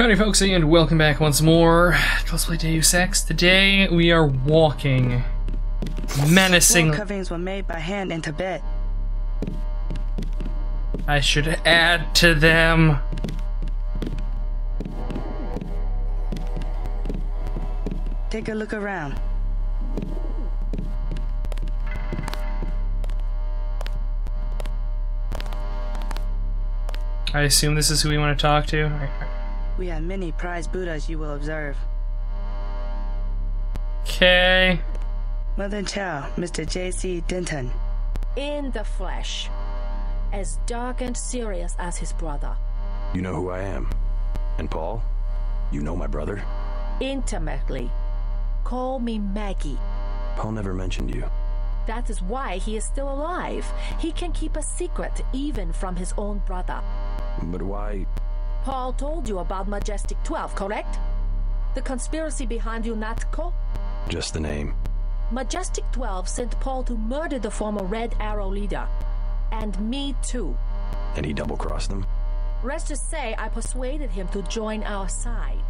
Howdy folks and welcome back once more to Let's Play Deus Ex. Today we are walking menacing Wall coverings were made by hand in Tibet. I should add to them. Take a look around. I assume this is who we want to talk to. We have many prized Buddhas you will observe. Okay. Mother Chow, Mr. J.C. Denton. in the flesh, as dark and serious as his brother, You know who I am. And Paul, you know my brother. intimately. Call me Maggie. Paul never mentioned you. That is why he is still alive. He can keep a secret even from his own brother. But why? Paul told you about Majestic 12, correct? The conspiracy behind UNATCO? Just the name. Majestic 12 sent Paul to murder the former Red Arrow leader. And me too. And he double crossed them. Let's just say I persuaded him to join our side.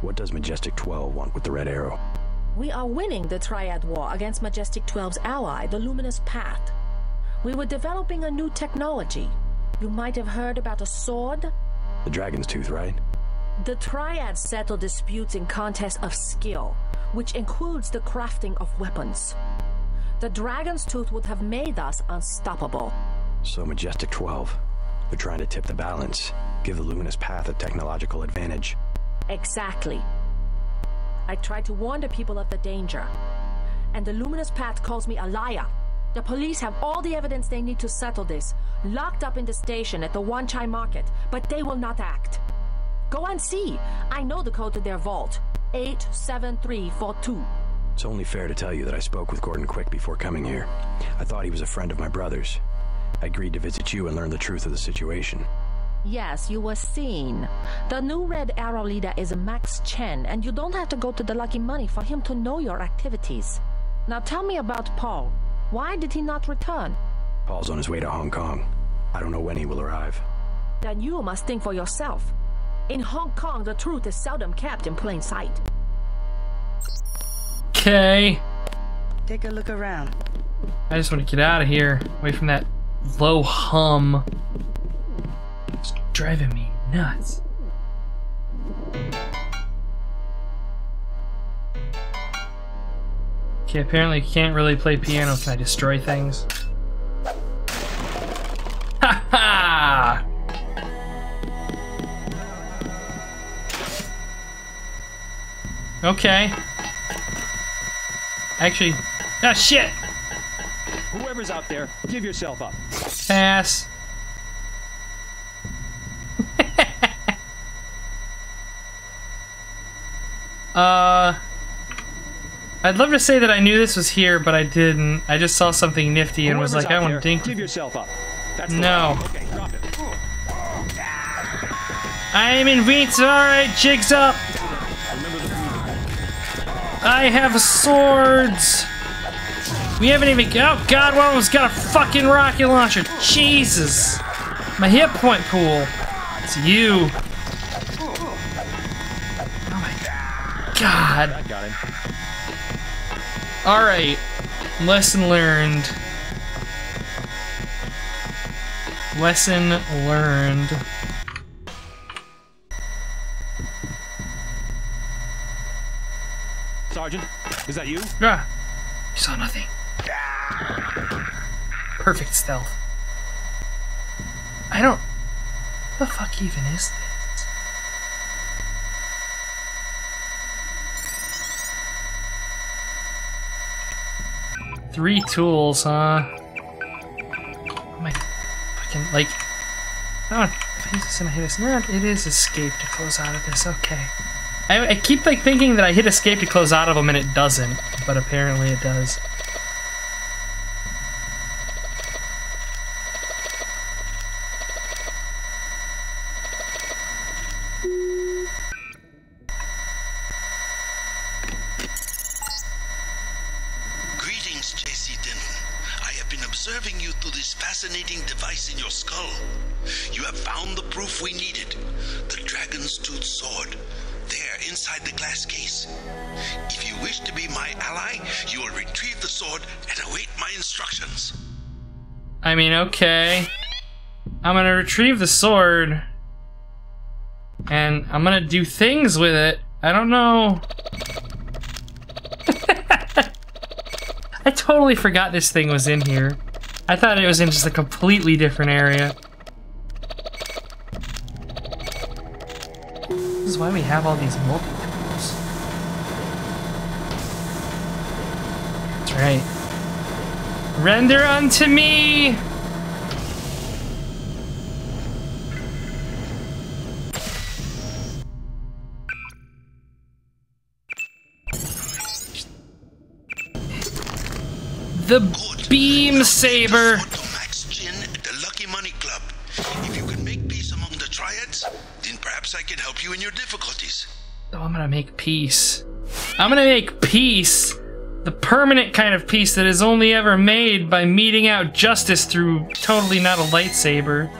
What does Majestic 12 want with the Red Arrow? We are winning the Triad War against Majestic 12's ally, the Luminous Path. We were developing a new technology. You might have heard about a sword. The Dragon's Tooth, right? The Triad settle disputes in contests of skill, which includes the crafting of weapons. The Dragon's Tooth would have made us unstoppable. So Majestic 12. They're trying to tip the balance, give the Luminous Path a technological advantage. Exactly. I tried to warn the people of the danger. And the Luminous Path calls me a liar. The police have all the evidence they need to settle this, locked up in the station at the Wan Chai market, but they will not act. Go and see. I know the code to their vault 87342. It's only fair to tell you that I spoke with Gordon Quick before coming here. I thought he was a friend of my brother's. I agreed to visit you and learn the truth of the situation. Yes, you were seen. The new Red Arrow leader is Max Chen, and you don't have to go to the Lucky Money for him to know your activities. Now tell me about Paul. Why did he not return? Paul's on his way to Hong Kong. I don't know when he will arrive. Then you must think for yourself. In Hong Kong, the truth is seldom kept in plain sight. Okay. Take a look around. I just want to get out of here, away from that low hum. It's driving me nuts. Okay, apparently you can't really play piano. Can I destroy things? Ha ha! Okay. Actually, ah shit! Whoever's out there, give yourself up. Pass. uh, I'd love to say that I knew this was here, but I didn't. I just saw something nifty and was like, I want to dink. Give yourself up. That's No. Okay. I'm invincible. All right, jigs up. Remember the breathing. I have swords. We haven't even. Oh God, one of them's got a fucking rocket launcher. Jesus, my hit point pool. It's you. Oh my God. I got him. All right, lesson learned. Lesson learned. Sergeant, is that you? Yeah. you saw nothing. Perfect stealth. I don't. The fuck even is Three tools, huh? My fucking like. Oh, this and I hit this, no, it is escape to close out of this. Okay. I, I keep like thinking that I hit escape to close out of them and it doesn't, but apparently it does. Retrieve the sword. And I'm gonna do things with it. I don't know. I totally forgot this thing was in here. I thought it was in just a completely different area. This is why we have all these multi-tools. That's right. Render unto me! The beam saber! Chin the Lucky Money Club. If you can make peace among the triads, then perhaps I can help you in your difficulties. Oh, I'm gonna make peace. I'm gonna make peace. The permanent kind of peace that is only ever made by meeting out justice through totally not a lightsaber.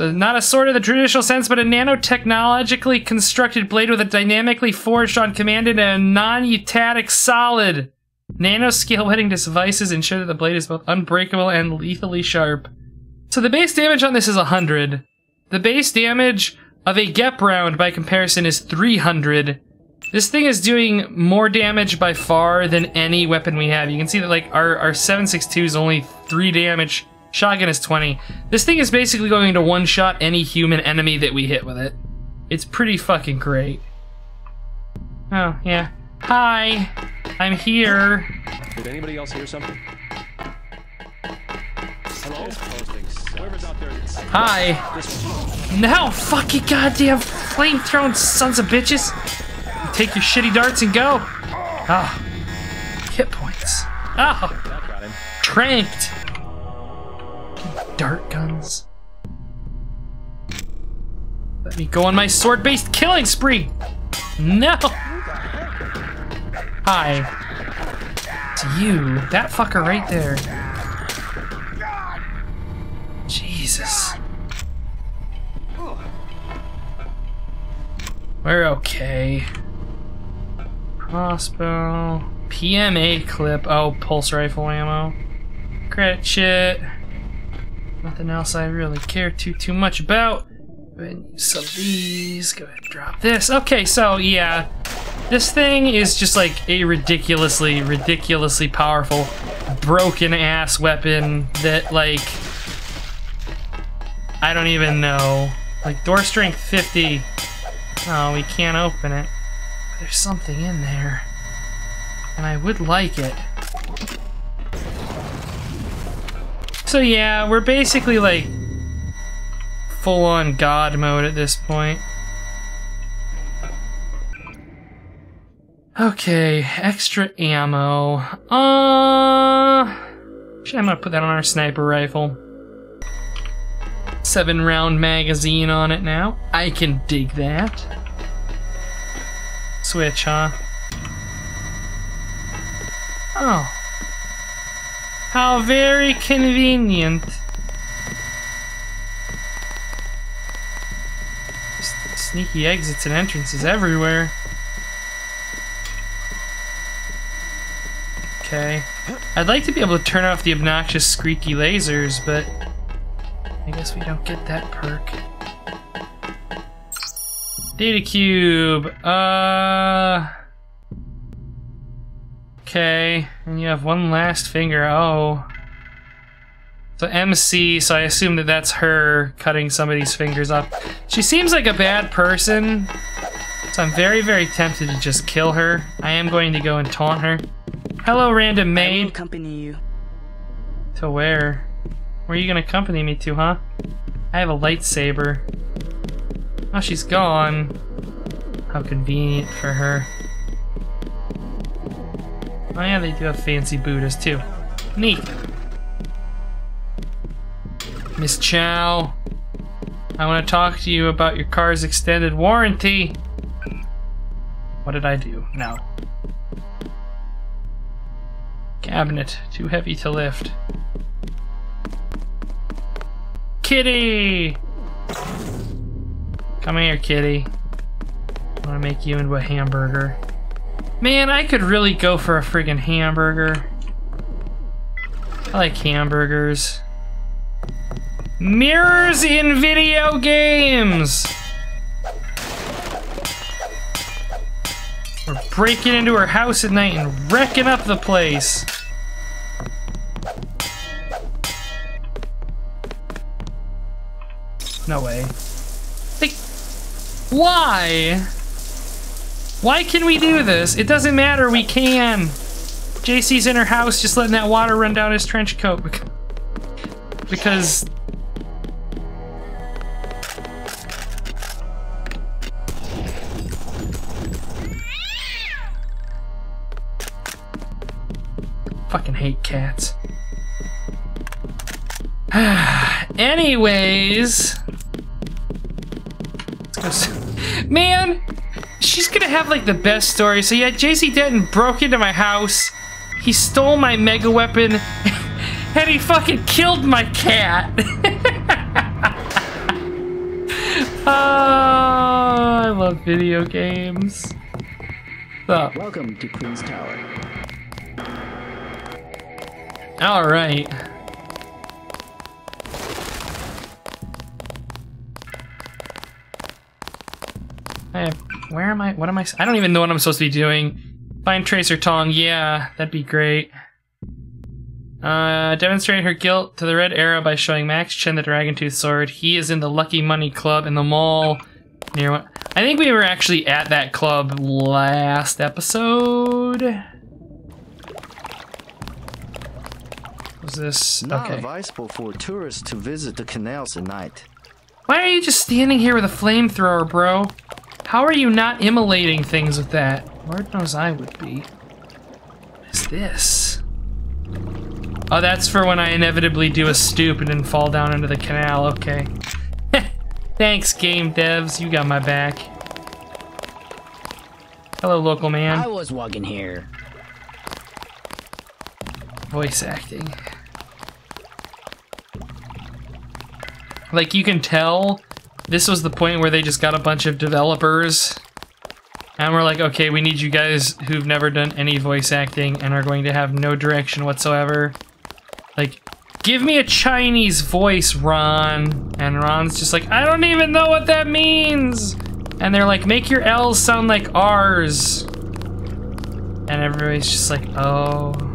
Uh, not a sword in the traditional sense, but a nanotechnologically constructed blade with a dynamically forged on command and a non-eutactic solid. Nanoscale whetting devices ensure that the blade is both unbreakable and lethally sharp. So the base damage on this is 100. The base damage of a GEP round by comparison is 300. This thing is doing more damage by far than any weapon we have. You can see that like our, our 762 is only 3 damage. Shotgun is 20. This thing is basically going to one-shot any human enemy that we hit with it. It's pretty fucking great. Oh, yeah. Hi! I'm here. Did anybody else hear something? Hello? Whoever's out there. Hi. No, fuck you goddamn flame throwing sons of bitches. Take your shitty darts and go. Ah. Hit points. Ah. That got. Tranked. Dart guns. Let me go on my sword-based killing spree. No. Hi. It's you. That fucker right there. Jesus. We're okay. Crossbow. PMA clip. Oh, pulse rifle ammo. Credit shit. Nothing else I really care too too much about. Some these. Go ahead and drop this. Okay, so yeah. This thing is just like a ridiculously, ridiculously powerful, broken ass weapon that like I don't even know. Like door strength 50. Oh, we can't open it. There's something in there. And I would like it. So yeah, we're basically like full on god mode at this point. Okay, extra ammo. Uh, actually, I'm gonna put that on our sniper rifle. Seven round magazine on it now. I can dig that. Switch, huh? Oh. How very convenient. Sneaky exits and entrances everywhere. Okay. I'd like to be able to turn off the obnoxious squeaky lasers, but I guess we don't get that perk. Data cube. Uh. Okay, and you have one last finger. Oh. So MC, so I assume that that's her cutting somebody's fingers off. She seems like a bad person, so I'm very, very tempted to just kill her. I am going to go and taunt her. Hello, random maid. I will accompany you. To where? Where are you gonna accompany me to, huh? I have a lightsaber. Oh, she's gone. How convenient for her. Oh yeah, they do have fancy Buddhas too. Neat. Miss Chow, I want to talk to you about your car's extended warranty. What did I do? No. Cabinet. Too heavy to lift. Kitty! Come here, kitty. I want to make you into a hamburger. Man, I could really go for a friggin' hamburger. I like hamburgers. Mirrors in video games! We're breaking into her house at night and wrecking up the place. No way. Like, why? Why can we do this? It doesn't matter, we can. JC's in her house just letting that water run down his trench coat. bec- Because fucking hate cats. Anyways, Man, she's gonna have like the best story. So yeah, JC Denton broke into my house. He stole my mega weapon, and he fucking killed my cat. oh, I love video games. So, Welcome to Queen's Tower. All right. I where am I? What am I? I don't even know what I'm supposed to be doing. Find Tracer Tong. Yeah, that'd be great. Uh, demonstrate her guilt to the Red Arrow by showing Max Chen the Dragon Tooth Sword. He is in the Lucky Money Club in the mall near what? I think we were actually at that club last episode. Was this Not okay? advisable for tourists to visit the canals at night. Why are you just standing here with a flamethrower, bro? How are you not immolating things with that? Lord knows I would be. What is this? Oh, that's for when I inevitably do a stoop and then fall down into the canal. Okay. Thanks, game devs. You got my back. Hello, local man. I was walking here. Voice acting. Like you can tell this was the point where they just got a bunch of developers and we're like, okay, we need you guys who've never done any voice acting and are going to have no direction whatsoever. Like, give me a Chinese voice, Ron. And Ron's just like, I don't even know what that means. And they're like, make your L's sound like R's. And everybody's just like, oh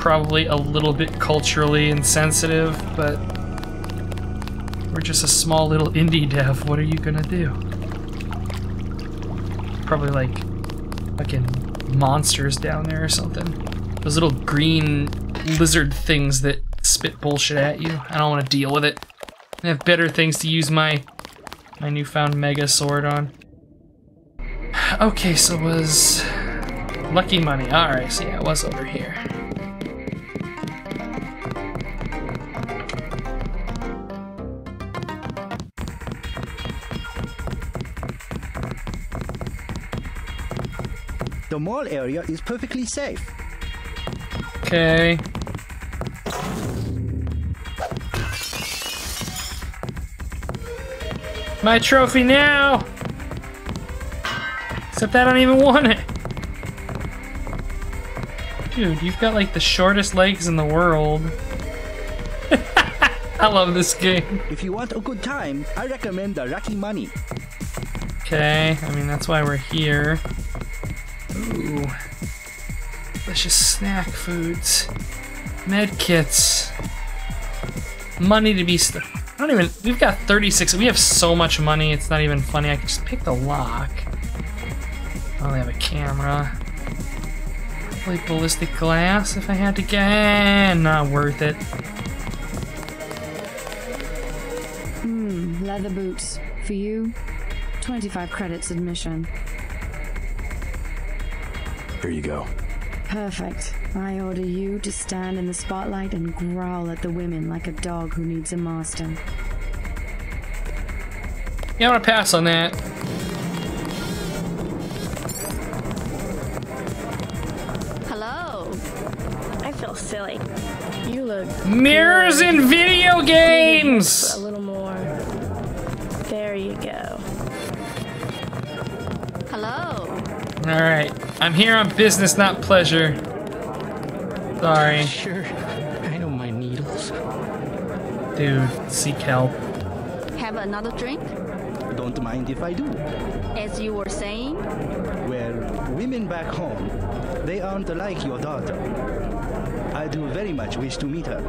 probably a little bit culturally insensitive, but we're just a small little indie dev. What are you gonna do? Probably like fucking monsters down there or something. Those little green lizard things that spit bullshit at you. I don't want to deal with it. I have better things to use my my newfound mega sword on. Okay, so it was lucky money. All right, so yeah, it was over here. The mall area is perfectly safe. Okay. My trophy now! Except I don't even want it. Dude, you've got like the shortest legs in the world. I love this game. If you want a good time, I recommend the Rocky Money. Okay, I mean, that's why we're here. Ooh. Delicious snack foods. Med kits. Money to be st- I don't even- we've got 36- we have so much money, it's not even funny. I could just pick the lock. I only have a camera. Probably ballistic glass if I had to get- eh, not worth it. Hmm, leather boots. For you, 25 credits admission. Here you go. Perfect. I order you to stand in the spotlight and growl at the women like a dog who needs a master. Yeah, I'm gonna pass on that. Hello. I feel silly. You look Mirrors in video games! a little more. There you go. Hello. Alright, I'm here on business, not pleasure. Sorry. Sure. I know my needles. Dude, seek help. Have another drink? Don't mind if I do. As you were saying? Well, women back home, they aren't like your daughter. I do very much wish to meet her.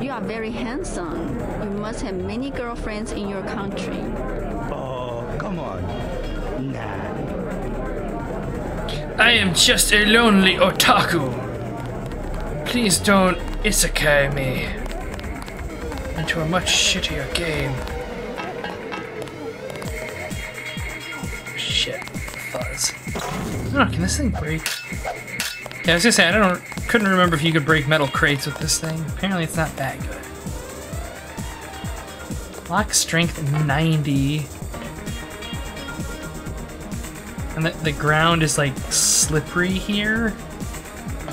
You are very handsome. You must have many girlfriends in your country. I am just a lonely otaku. Please don't isekai me into a much shittier game. Shit. Fuzz. Oh, can this thing break? Yeah, I was gonna say, I don't couldn't remember if you could break metal crates with this thing. Apparently it's not that good. Lock strength 90. And the, the ground is like slippery here.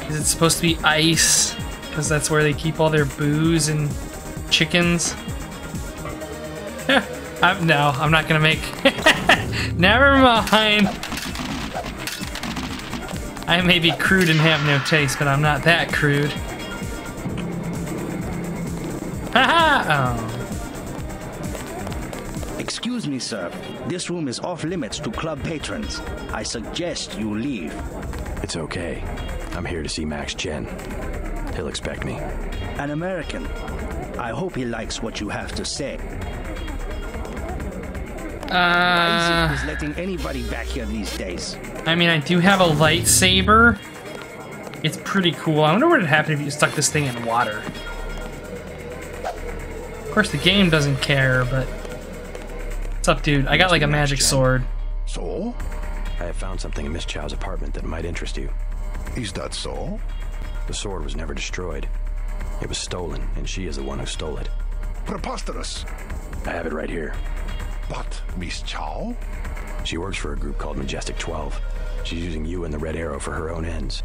Is it supposed to be ice? Because that's where they keep all their booze and chickens. I'm, no, I'm not gonna make. Never mind. I may be crude and have no taste, but I'm not that crude. Haha! oh. Excuse me, sir. This room is off limits to club patrons. I suggest you leave. It's okay. I'm here to see Max Chen. He'll expect me. An American. I hope he likes what you have to say. Uh, Isaac is letting anybody back here these days. I mean, I do have a lightsaber. It's pretty cool. I wonder what would happen if you stuck this thing in water. Of course, the game doesn't care, but... What's up, dude? I got like a magic sword. So? I have found something in Miss Chow's apartment that might interest you. Is that so? The sword was never destroyed. It was stolen, and she is the one who stole it. Preposterous. I have it right here. But Miss Chow? She works for a group called Majestic 12. She's using you and the Red Arrow for her own ends.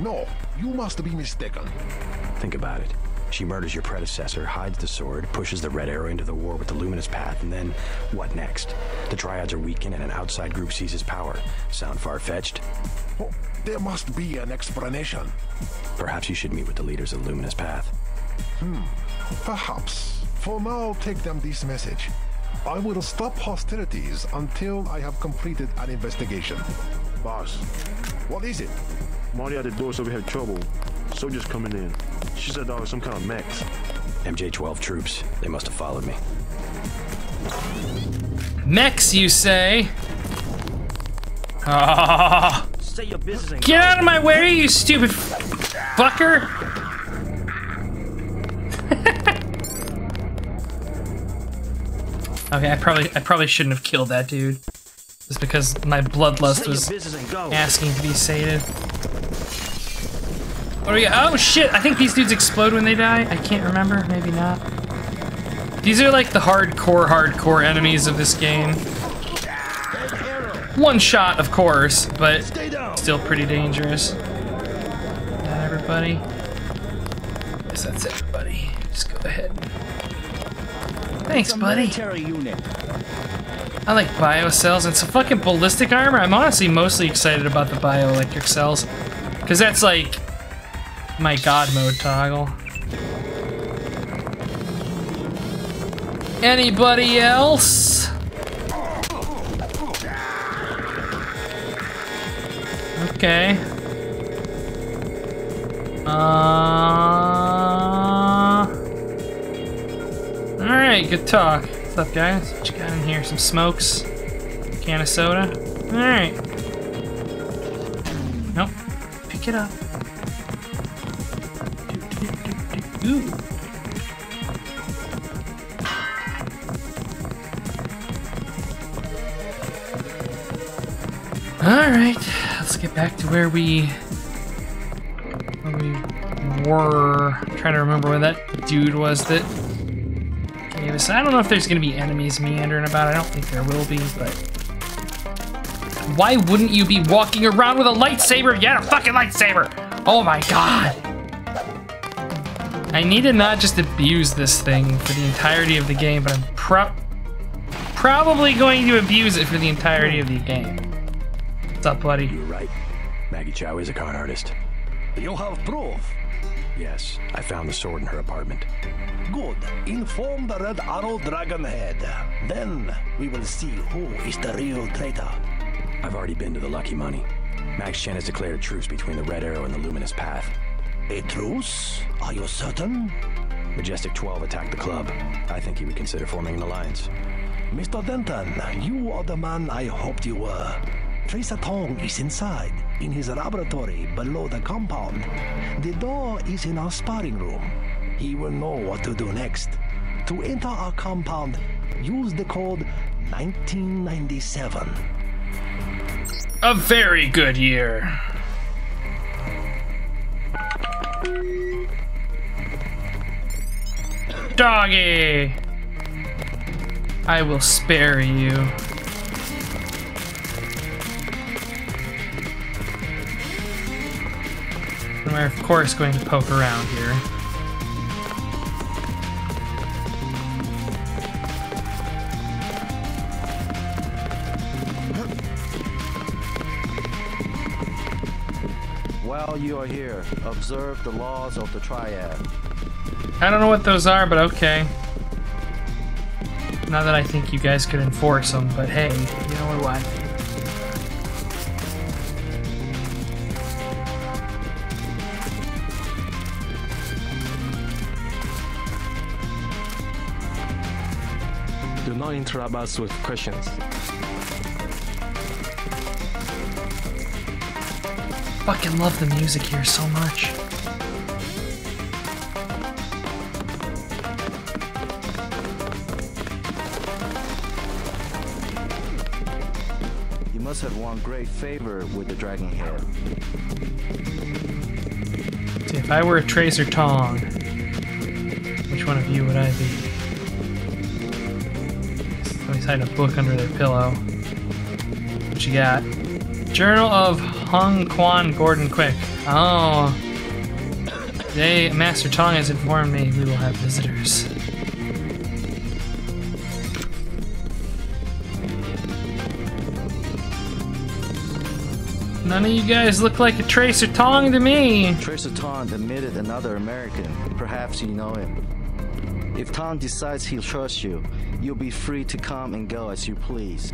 No, you must be mistaken. Think about it. She murders your predecessor, hides the sword, pushes the Red Arrow into the war with the Luminous Path, and then what next? The Triads are weakened and an outside group seizes power. Sound far-fetched? Oh, there must be an explanation. Perhaps you should meet with the leaders of the Luminous Path. Hmm, perhaps. For now, take them this message. I will stop hostilities until I have completed an investigation. Boss, What is it? Marty at the door said we had trouble. Soldiers coming in. She said that was some kind of mechs. MJ-12 troops. They must have followed me. Mechs, you say? Ah! Your business and Get out of my way, you stupid fucker! okay, I probably I probably shouldn't have killed that dude. Just because my bloodlust was business and go. asking to be sated. What we? Oh shit! I think these dudes explode when they die. I can't remember. Maybe not. These are like the hardcore, hardcore enemies of this game. One shot, of course, but still pretty dangerous. That everybody? Guess that's everybody. Just go ahead. Thanks, buddy. I like bio cells and some fucking ballistic armor. I'm honestly mostly excited about the bioelectric cells. Because that's like my god mode toggle. Anybody else? Okay. Uh. Alright, good talk. What's up, guys? What you got in here? Some smokes? Can of soda? Alright. Nope. Pick it up. Alright, let's get back to where we where we were. I'm trying to remember where that dude was that gave us. I don't know if there's gonna be enemies meandering about. I don't think there will be, but why wouldn't you be walking around with a lightsaber? Had a fucking lightsaber! Oh my god! I need to not just abuse this thing for the entirety of the game, but I'm pro probably going to abuse it for the entirety of the game. What's up, buddy? You're right. Maggie Chow is a con artist. You have proof. Yes, I found the sword in her apartment. Good. Inform the Red Arrow Dragon Head. Then we will see who is the real traitor. I've already been to the Lucky Money. Max Chen has declared a truce between the Red Arrow and the Luminous Path. A truce? Are you certain? Majestic 12 attacked the club. I think he would consider forming an alliance. Mr. Denton, you are the man I hoped you were. Tracer Tong is inside, in his laboratory below the compound. The door is in our sparring room. He will know what to do next. To enter our compound, use the code 1997. A very good year. Doggy! I will spare you. And we're of course going to poke around here. While you are here, observe the laws of the triad. I don't know what those are, but okay. Not that I think you guys could enforce them, but hey, you know what? Do not interrupt us with questions. Fucking love the music here so much. Great favor with the Dragon Head. See, if I were a Tracer Tong, which one of you would I be? Somebody's hiding a book under their pillow. What you got? Journal of Hung Quan Gordon Quick. Oh. Today, Master Tong has informed me we will have visitors. None of you guys look like a Tracer Tong to me. Tracer Tong admitted another American. Perhaps you know him. If Tong decides he'll trust you, you'll be free to come and go as you please.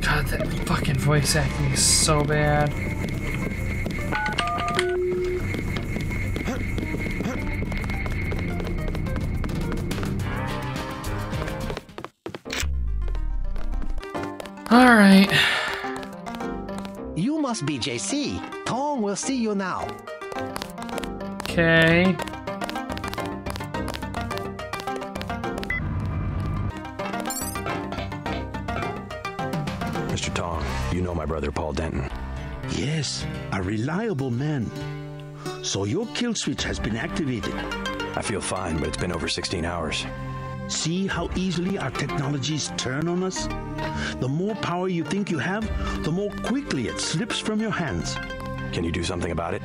God, that fucking voice acting is so bad. All right. You must be JC. Tong will see you now. Okay. Mr. Tong, you know my brother Paul Denton. Yes, a reliable man. So your kill switch has been activated. I feel fine, but it's been over 16 hours. See how easily our technologies turn on us? The more power you think you have, the more quickly it slips from your hands. Can you do something about it?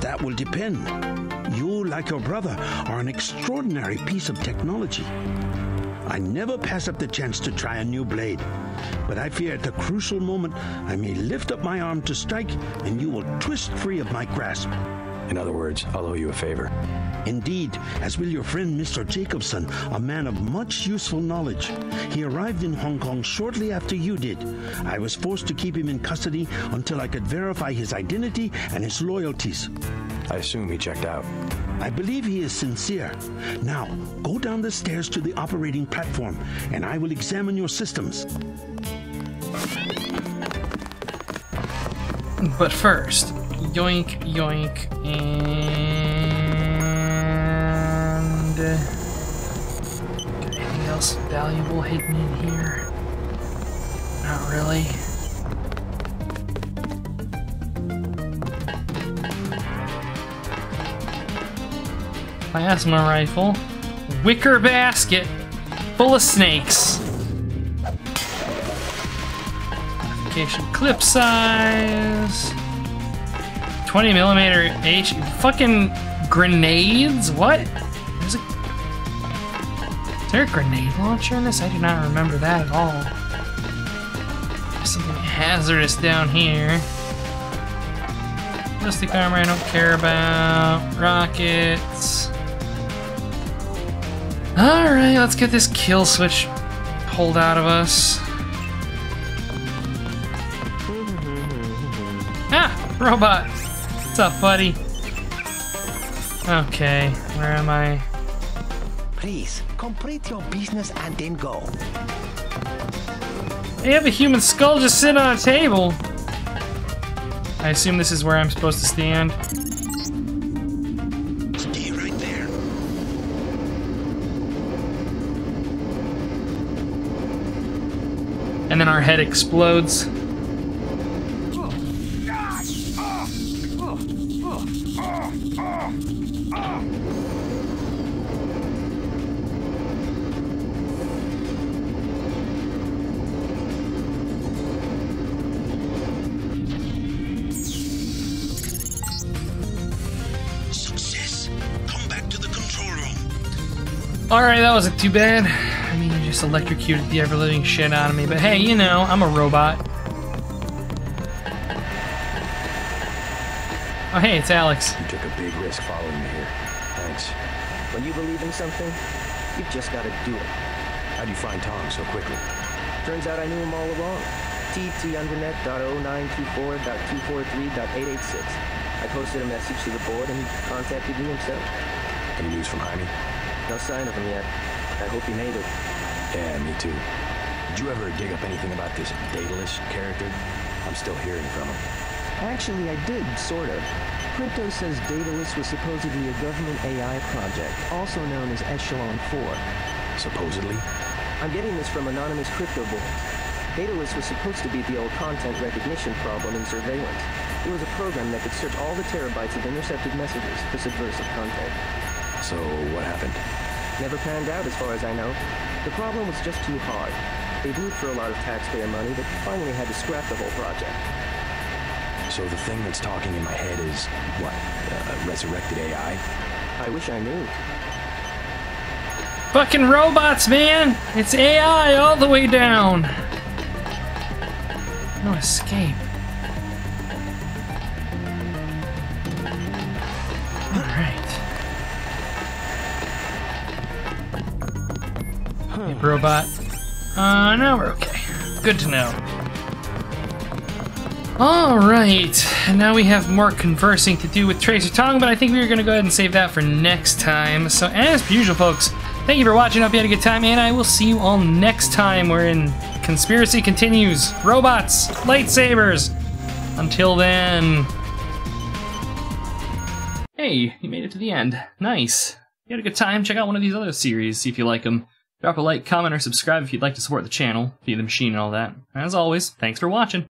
That will depend. You, like your brother, are an extraordinary piece of technology. I never pass up the chance to try a new blade, but I fear at the crucial moment I may lift up my arm to strike and you will twist free of my grasp. In other words, I'll owe you a favor. Indeed, as will your friend Mr. Jacobson, a man of much useful knowledge. He arrived in Hong Kong shortly after you did. I was forced to keep him in custody until I could verify his identity and his loyalties. I assume he checked out. I believe he is sincere. Now, go down the stairs to the operating platform, and I will examine your systems. But first, yoink, yoink, and. Anything else valuable hidden in here? Not really. Plasma rifle. Wicker basket full of snakes. Modification clip size. 20 millimeter H. Fucking grenades? What? Is there a grenade launcher in this? I do not remember that at all. There's something hazardous down here. Ballistic armor I don't care about. Rockets. Alright, let's get this kill switch pulled out of us. Ah! Robot! What's up, buddy? Okay, where am I? Please, complete your business and then go. They have a human skull just sitting on a table. I assume this is where I'm supposed to stand. Stay right there. And then our head explodes. Alright, that wasn't too bad. I mean, you just electrocuted the ever living shit out of me, but hey, you know, I'm a robot. Oh, hey, it's Alex. You took a big risk following me here. Thanks. When you believe in something, you've just got to do it. How'd you find Tong so quickly? Turns out I knew him all along. ttundernetr0924.243.886. I posted a message to the board and he contacted me himself. Any news from Jaime? No sign of him yet. I hope he made it. Yeah, me too. Did you ever dig up anything about this Daedalus character? I'm still hearing from him. Actually, I did, sort of. Crypto says Daedalus was supposedly a government AI project, also known as Echelon 4. Supposedly? I'm getting this from anonymous crypto boards. Daedalus was supposed to be the old content recognition problem in surveillance. It was a program that could search all the terabytes of intercepted messages for subversive content. So, what happened? Never panned out as far as I know. The problem was just too hard. They blew for a lot of taxpayer money but finally had to scrap the whole project. So the thing that's talking in my head is, what, uh, resurrected AI? I wish I knew. Fucking robots, man! It's AI all the way down! No escape. Robot. Uh, no, we're okay. Good to know. Alright, and now we have more conversing to do with Tracer Tong, but I think we are going to go ahead and save that for next time. So, as per usual, folks, thank you for watching. Hope you had a good time, and I will see you all next time wherein Conspiracy continues. Robots, lightsabers. Until then. Hey, you made it to the end. Nice. You had a good time? Check out one of these other series, see if you like them. Drop a like, comment, or subscribe if you'd like to support the channel, via the machine and all that. As always, thanks for watching.